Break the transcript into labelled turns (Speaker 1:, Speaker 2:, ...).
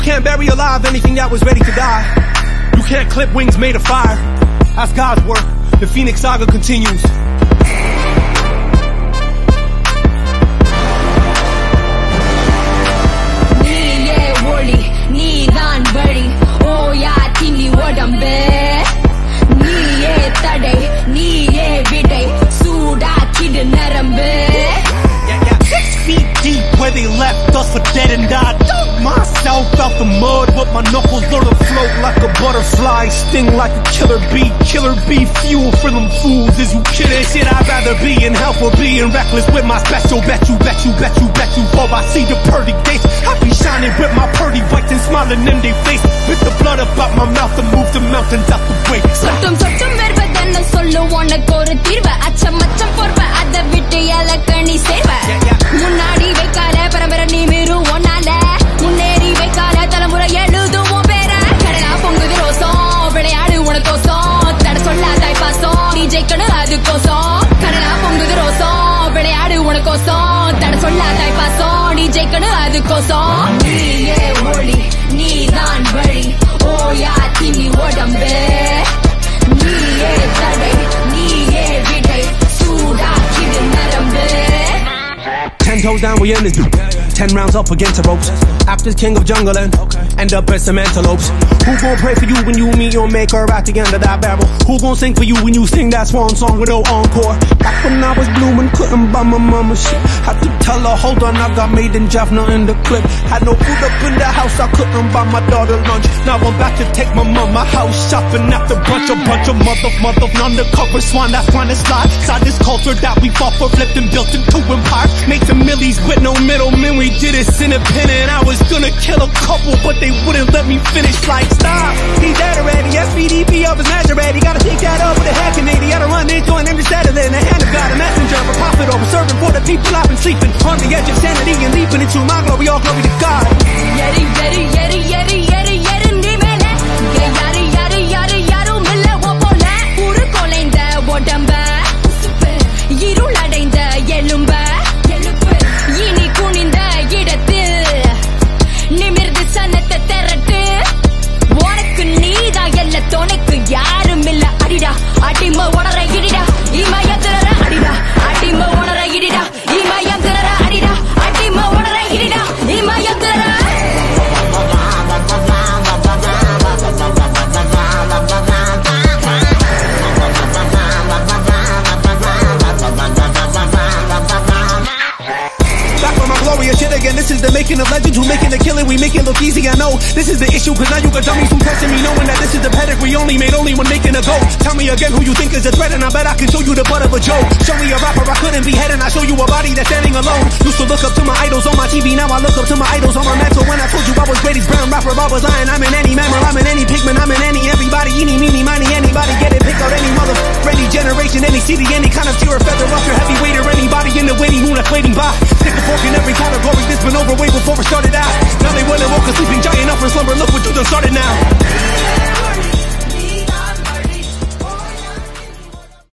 Speaker 1: can't bury alive anything that was ready to die. You can't clip wings made of fire. That's God's work. The Phoenix Saga continues. they left us for dead and died myself out the mud with my knuckles learn to float like a butterfly, sting like a killer bee. Killer bee fuel for them fools. Is you kidding? Shit, I'd rather be in hell for being reckless with my special. Bet you, bet you, bet you, bet you. Oh, I see the pearly gates. I be shining with my purdy whites and smiling in their face. With the blood about my mouth to move the mountains out the way.
Speaker 2: சொட்டும் சொட்டும் வருவதென்ன சொல்லு உனக்கு ஒரு தீர்வு அச்சம் அச்சம் பொறுவ பாசம் நீ ஜெயிக்கணும் அது கோசம் நீயே ஒளி நீதான் வழி ஓயா திமி உடம்பு நீயே தடை நீயே விடை சூடாக்கிடு நரம்பு
Speaker 1: Ten toes down, we in this dude. Ten rounds up against the ropes. After king of jungle and end up as some antelopes. Who gon' pray for you when you meet your maker at the end of that barrel? Who gon' sing for you when you sing that swan song with no encore? Back when I was blooming, couldn't buy my mama shit. Had to tell her, hold on, I got made in Jaffna in the clip. Had no food up in the house, I couldn't buy my daughter lunch. Now I'm back to take my mama house shopping after bunch of bunch of mother mother undercover swan that's trying to slide. Side this culture that we fought for, flipped and built into empires. Made some millies with no middlemen, we we did this independent. I was gonna kill a couple, but they wouldn't let me finish. Like, stop, He's dead already. SBDP up his match already. Gotta take that up with a hack and 80. I don't run into an empty. Saturday. In the hand of God, a messenger, a prophet, over serving for the people I've been sleeping. On the edge of sanity and leaping into my glory. All glory to God.
Speaker 2: Yeti, Yeti, Yeti, Yeti, Yeti, Yeti. துணைக்கு யாரும் இல்ல அடிடா. அடிமை
Speaker 1: உடறையே This is the making of legends who making the killing. We make it look easy. I know this is the issue. Cause now you got dummies from testing me, knowing that this is the pedigree only made only when making a go. Tell me again who you think is a threat, and I bet I can show you the butt of a joke. Show me a rapper I couldn't be and I show you a body that's standing alone. Used to look up to my idols on my TV, now I look up to my idols on my mantle. When I told you I was greatest brown rapper, I was lying. I'm in any mammal, I'm in any pigment, I'm in any everybody, eeny, meeny, miny, anybody get it, pick out any mother, any generation, any city, any kind of pure feather off your heavyweight or anybody in the waiting room that's waiting by. In every category that's been over way before it started out. Now they wanna woke a sleeping giant up from slumber. Look what you done started now.